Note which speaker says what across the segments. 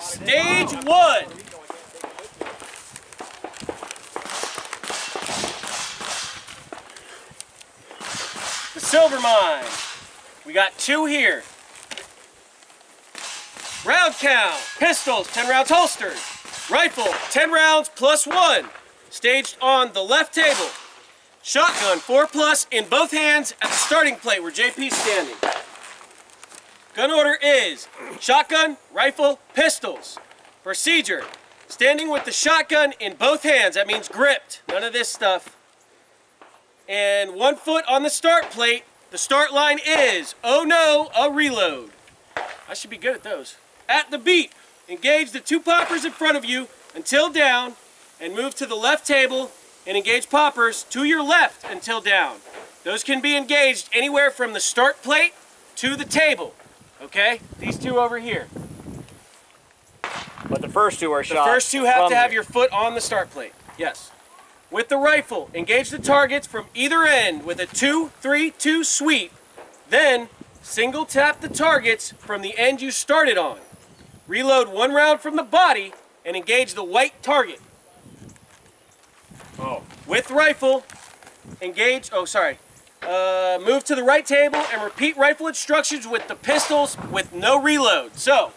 Speaker 1: Stage one. The Silver Mine. We got two here. Round count. Pistols, 10 rounds holstered. Rifle, 10 rounds plus one. Staged on the left table. Shotgun, 4 plus in both hands at the starting plate where JP's standing. Gun order is shotgun, rifle, pistols. Procedure, standing with the shotgun in both hands. That means gripped, none of this stuff. And one foot on the start plate. The start line is, oh no, a reload. I should be good at those. At the beat, engage the two poppers in front of you until down and move to the left table and engage poppers to your left until down. Those can be engaged anywhere from the start plate to the table. Okay? These two over here.
Speaker 2: But the first two are shot.
Speaker 1: The first two have to have
Speaker 2: there.
Speaker 1: your foot on the start plate. Yes. With the rifle, engage the targets from either end with a 2-3-2 sweep. Then, single tap the targets from the end you started on. Reload one round from the body and engage the white target.
Speaker 2: Oh.
Speaker 1: With rifle, engage, oh sorry, uh, move to the right table and repeat rifle instructions with the pistols with no reload. So,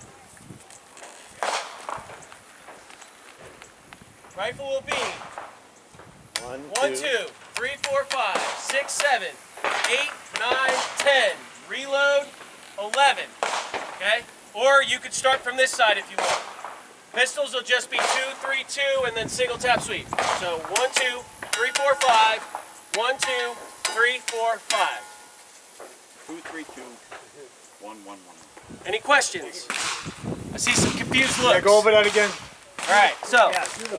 Speaker 1: rifle will be
Speaker 2: One,
Speaker 1: one,
Speaker 2: two.
Speaker 1: two, three, four, five, six, seven, eight, nine, ten. Reload, 11. Okay? Or you could start from this side if you want. Pistols will just be two, three, two, and then single tap sweep. So one, two, three, four, five. One, two, three, four, five.
Speaker 3: Two, three, two, one, one, one.
Speaker 1: Any questions? I see some confused looks.
Speaker 4: Yeah, go over that again.
Speaker 1: All right, so